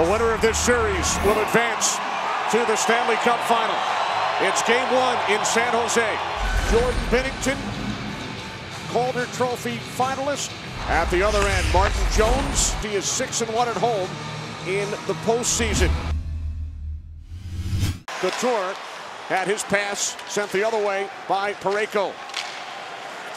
The winner of this series will advance to the Stanley Cup final. It's game one in San Jose. Jordan Binnington, Calder Trophy finalist. At the other end, Martin Jones. He is 6 and 1 at home in the postseason. Couture had his pass sent the other way by Parayko.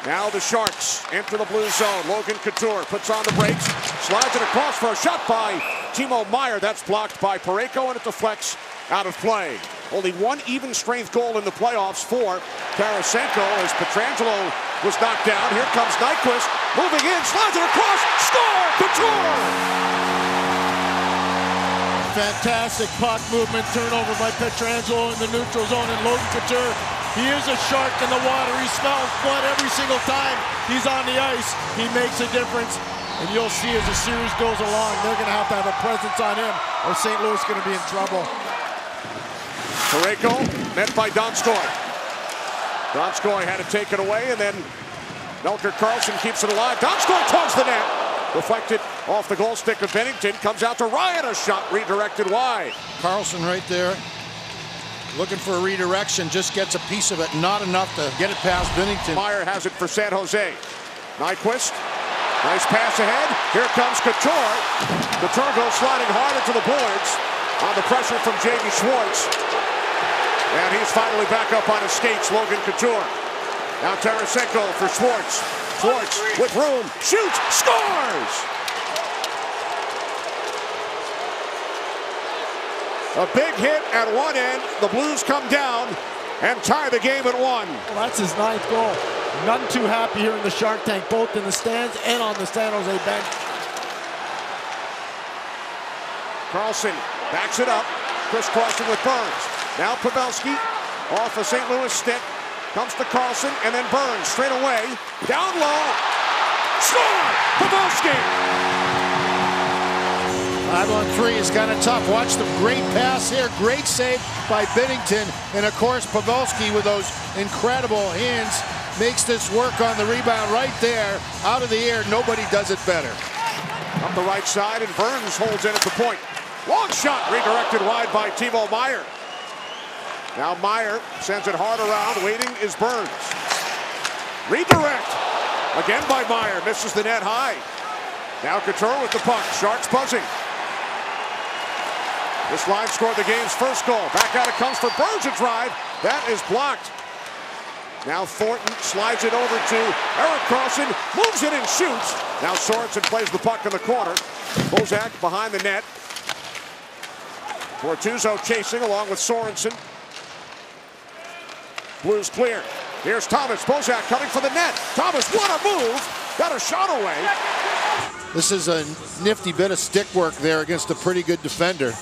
Now the Sharks enter the blue zone. Logan Couture puts on the brakes, slides it across for a shot by Timo Meier. That's blocked by Parayko, and it deflects out of play. Only one even strength goal in the playoffs for Tarasenko as Pietrangelo was knocked down. Here comes Nyquist moving in, slides it across, score! Couture! Fantastic puck movement, turnover by Pietrangelo in the neutral zone, and Logan Couture he is a shark in the water. He smells blood every single time he's on the ice. He makes a difference. And you'll see as the series goes along, they're going to have to have a presence on him or St. Louis is going to be in trouble. Parayko met by Donskoy. Donskoy had to take it away, and then Melker Karlsson keeps it alive. Donskoy towards the net. Deflected off the goal stick of Binnington. Comes out to Ryan. A shot redirected wide. Carlson right there looking for a redirection, just gets a piece of it, not enough to get it past Binnington. Meier has it for San Jose. Nyquist, nice pass ahead. Here comes Couture. Couture goes sliding hard into the boards on the pressure from J.D. Schwartz. And he's finally back up on his skates, Logan Couture. Now Tarasenko for Schwartz. Schwartz with room, shoots, scores! A big hit at one end. The Blues come down and tie the game at one. Well, that's his ninth goal. None too happy here in the Shark Tank, both in the stands and on the San Jose bench. Karlsson backs it up, crisscrossing with Burns. Now Pavelski off a St. Louis stick. Comes to Karlsson, and then Burns straight away. Down low. Score! Pavelski! Five on three is kind of tough. Watch the great pass here. Great save by Binnington. And of course, Pavelski with those incredible hands makes this work on the rebound right there. Out of the air, nobody does it better. Up the right side, and Burns holds in at the point. Long shot redirected wide by Timo Meier. Now Meier sends it hard around. Waiting is Burns. Redirect. Again by Meier. Misses the net high. Now Couture with the puck. Sharks buzzing. This line scored the game's first goal. Back out it comes for Burns to drive. That is blocked. Now Thornton slides it over to Erik Karlsson, moves it and shoots. Now Sorensen plays the puck in the corner. Bozak behind the net. Bortuzzo chasing along with Sorensen. Blues clear. Here's Thomas. Bozak coming for the net. Thomas, what a move! Got a shot away. This is a nifty bit of stick work there against a pretty good defender.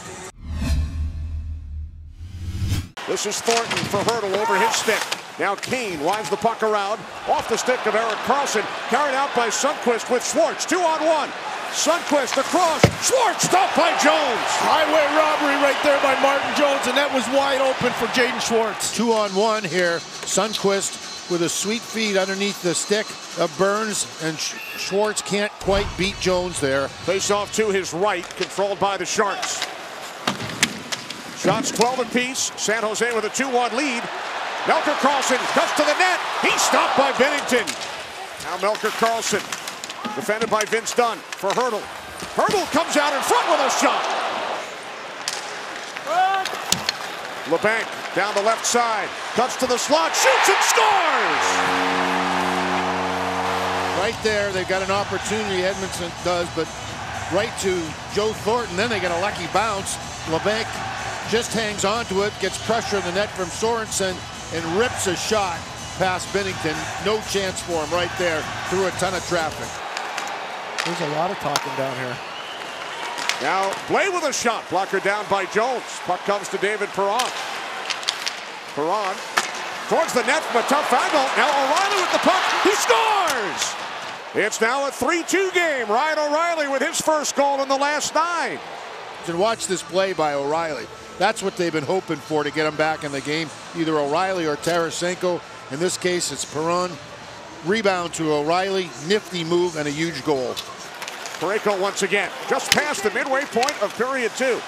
This is Thornton for Hertl over his stick. Now Kane winds the puck around off the stick of Erik Karlsson, Carried out by Sundqvist with Schwartz. Two on one. Sundqvist across. Schwartz stopped by Jones. Highway robbery right there by Martin Jones, and that was wide open for Jaden Schwartz. Two on one here. Sundqvist with a sweet feed underneath the stick of Burns, and Schwartz can't quite beat Jones there. Face off to his right, controlled by the Sharks. Shots 12 apiece. San Jose with a 2-1 lead. Melker Karlsson cuts to the net. He's stopped by Binnington. Now Melker Karlsson, defended by Vince Dunn for Hertl. Hertl comes out in front with a shot. Labanc down the left side, cuts to the slot, shoots and scores! Right there, they've got an opportunity, Edmundson does, but right to Joe Thornton. Then they get a lucky bounce. Labanc just hangs on to it, gets pressure in the net from Sorensen, and rips a shot past Binnington. No chance for him right there through a ton of traffic. There's a lot of talking down here. Now, play with a shot. Blocker down by Jones. Puck comes to David Perron. Perron towards the net from a tough angle. Now O'Reilly with the puck. He scores! It's now a 3-2 game. Ryan O'Reilly with his first goal in the last nine. And watch this play by O'Reilly. That's what they've been hoping for to get him back in the game, either O'Reilly or Tarasenko. In this case, it's Perron. Rebound to O'Reilly, nifty move, and a huge goal. Parayko once again, just past the midway point of period two.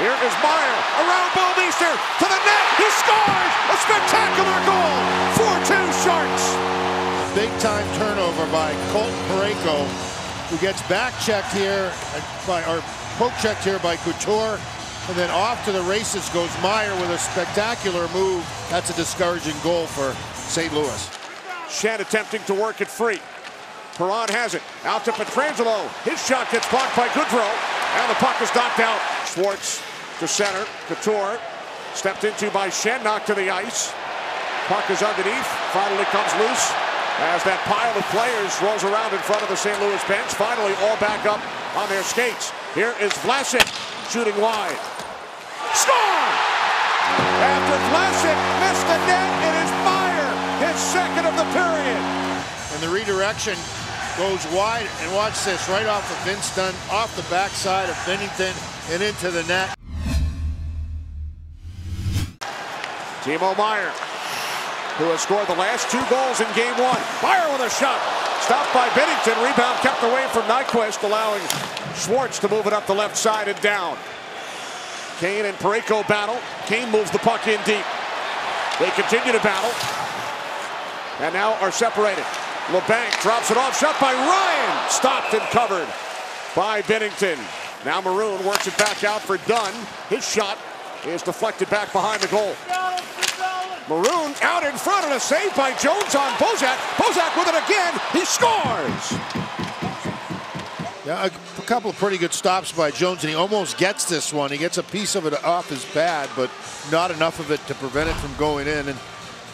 Here is Meier around Bouwmeester to the net. He scores a spectacular goal. 4-2 Sharks. Big time turnover by Colton Parayko, who gets back checked here by or poke checked here by Couture. And then off to the races goes Meier with a spectacular move. That's a discouraging goal for St. Louis. Schenn attempting to work it free. Perron has it. Out to Pietrangelo. His shot gets blocked by Goodrow. And the puck is knocked out. Schwartz to center. Couture stepped into by Schenn. Knocked to the ice. Puck is underneath. Finally comes loose. As that pile of players rolls around in front of the St. Louis bench. Finally all back up on their skates. Here is Vlasic shooting wide. Score! After Vlasic missed the net, it is Meier, his second of the period. And the redirection goes wide. And watch this, right off of Vince Dunn, off the backside of Binnington and into the net. Timo Meier, who has scored the last two goals in game one. Meier with a shot. Stopped by Binnington. Rebound kept away from Nyquist, allowing Schwartz to move it up the left side and down. Kane and Parayko battle. Kane moves the puck in deep. They continue to battle. And now are separated. Labanc drops it off. Shot by Ryan. Stopped and covered by Binnington. Now Maroon works it back out for Dunn. His shot is deflected back behind the goal. Maroon out in front and a save by Jones on Bozak. Bozak with it again. He scores. Yeah, a, a couple of pretty good stops by Jones, and he almost gets this one. He gets a piece of it off his pad, but not enough of it to prevent it from going in. And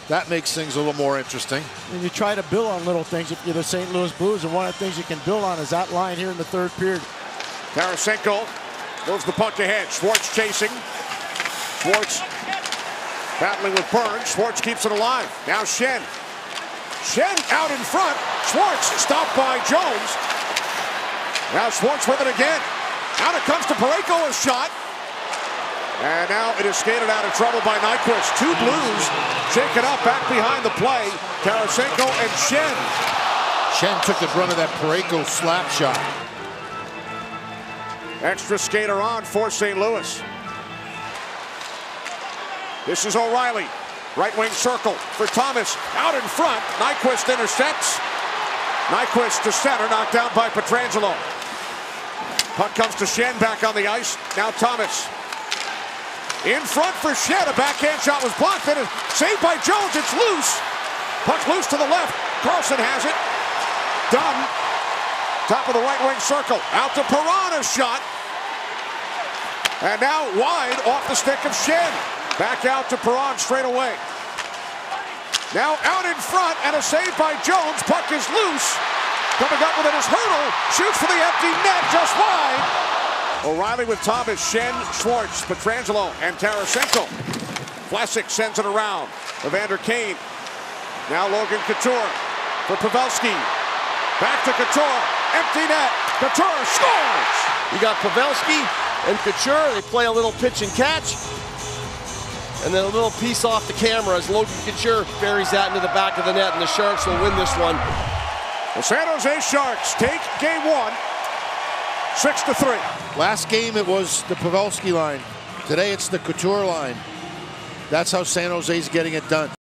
that makes things a little more interesting. And you try to build on little things if you're the St. Louis Blues, and one of the things you can build on is that line here in the third period. Tarasenko moves the puck ahead. Schwartz chasing. Schwartz battling with Burns. Schwartz keeps it alive. Now Schenn. Schenn out in front. Schwartz stopped by Jones. Now Schwartz with it again. Out it comes to Parayko, a shot. And now it is skated out of trouble by Nyquist. Two Blues shaken up back behind the play. Tarasenko and Schenn. Schenn took the brunt of that Parayko slap shot. Extra skater on for St. Louis. This is O'Reilly. Right wing circle for Thomas. Out in front. Nyquist intercepts. Nyquist to center. Knocked down by Pietrangelo. Puck comes to Schenn back on the ice. Now Thomas. In front for Schenn. A backhand shot was blocked. Then saved by Jones. It's loose. Puck loose to the left. Karlsson has it. Dunn. Top of the right wing circle. Out to Piranha shot. And now wide off the stick of Schenn. Back out to Perron straight away. Now out in front and a save by Jones. Puck is loose. Coming up with it is Hertl. Shoots for the empty net just wide. O'Reilly with Thomas, Schenn, Schwartz, Pietrangelo, and Tarasenko. Vlasic sends it around. Evander Kane. Now Logan Couture for Pavelski. Back to Couture. Empty net. Couture scores. You got Pavelski and Couture. They play a little pitch and catch. And then a little piece off the camera as Logan Couture buries that into the back of the net, and the Sharks will win this one. The San Jose Sharks take game one, six to three. Last game it was the Pavelski line. Today it's the Couture line. That's how San Jose's getting it done.